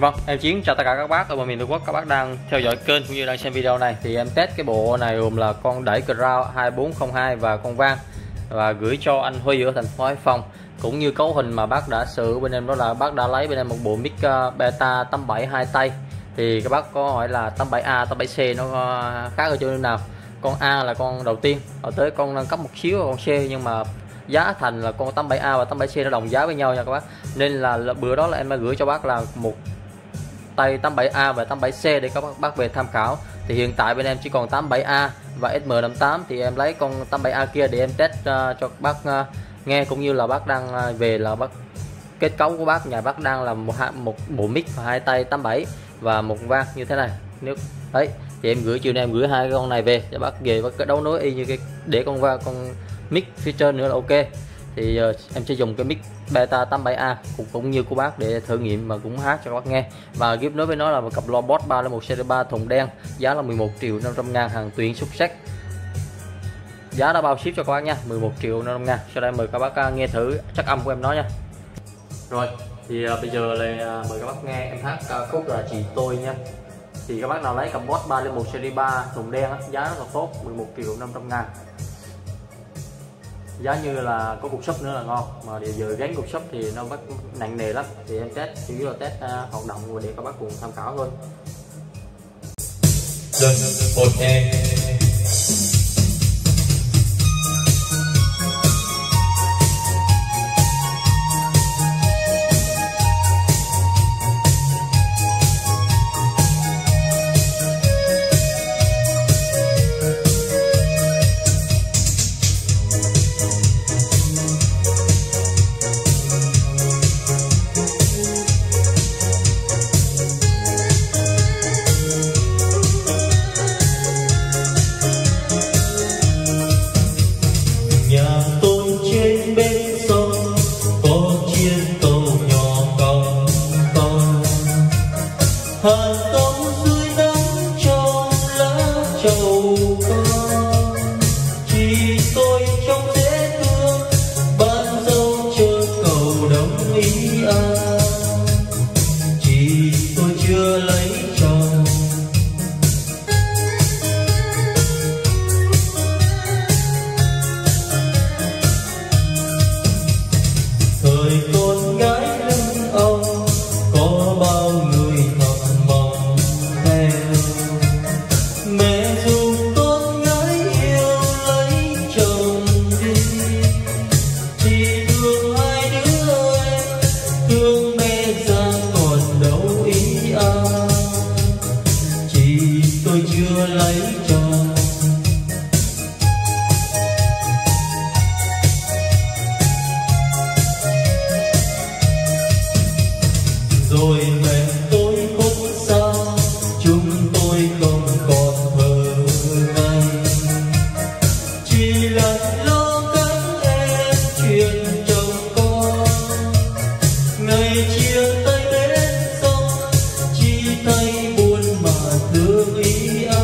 Vâng, em Chiến chào tất cả các bác ở miền Trung Quốc. Các bác đang theo dõi kênh cũng như đang xem video này. Thì em test cái bộ này gồm là con đẩy Crown 2402 và con vang Và gửi cho anh Huy ở thành phố Hải Phòng. Cũng như cấu hình mà bác đã sử bên em đó là bác đã lấy bên em một bộ mic ờ, beta 87 hai tay. Thì các bác có hỏi là 87A, 87C nó ờ, khác ở chỗ nào? Con A là con đầu tiên. Ở tới con nâng cấp một xíu con C nhưng mà giá thành là con 87A và 87C nó đồng giá với nhau nha các bác. Nên là, là bữa đó là em đã gửi cho bác là một tay 87A và 87C để các bác về tham khảo. Thì hiện tại bên em chỉ còn 87A và SM58 thì em lấy con 87A kia để em test uh, cho các bác uh, nghe cũng như là bác đang uh, về là bác kết cấu của bác nhà bác đang là một một bộ mic và hai tay 87 và một vang như thế này. Nếu đấy thì em gửi chiều nay em gửi hai con này về cho bác về bác đấu nối y như cái để con va con mic phía trên nữa là ok thì uh, em sẽ dùng cái mic beta 87A cũng, cũng như của bác để thử nghiệm mà cũng hát cho các bác nghe. Và tiếp nối với nó là một cặp loa bot 3 là một series 3 thùng đen giá là 11 triệu 500 ngàn hàng tuyển xuất sắc. Giá đã bao ship cho các bác nha 11 triệu 500 ngàn. Sau đây mời các bác à, nghe thử chắc âm của em nói nha. Rồi thì uh, bây giờ là uh, mời các bác nghe em hát uh, khúc là chị tôi nha. Thì các bác nào lấy cặp bot 3 lên một series 3 thùng đen giá rất là tốt 11 triệu 500 ngàn giá như là có cục súp nữa là ngon. Mà điều giờ gắn cục súp thì nó bắt nặng nề lắm. Thì em test chủ yếu là test uh, hoạt động và để các bác cùng tham khảo thôi. Dân một e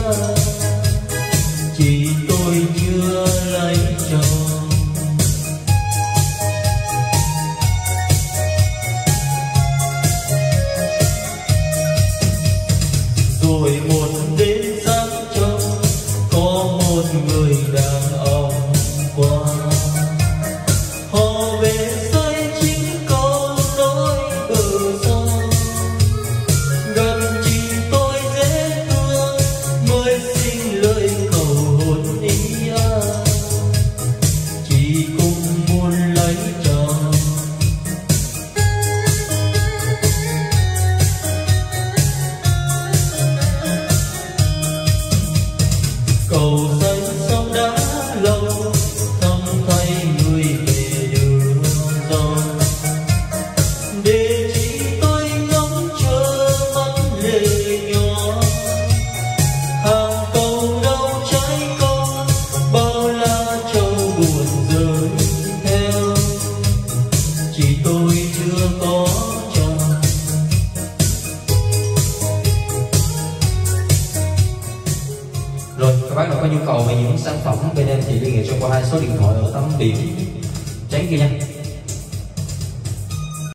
love. Cầu các bác nào có nhu cầu về những sản phẩm. Bên em thì liên hệ cho qua hai số điện thoại ở tấm biển tránh kia nha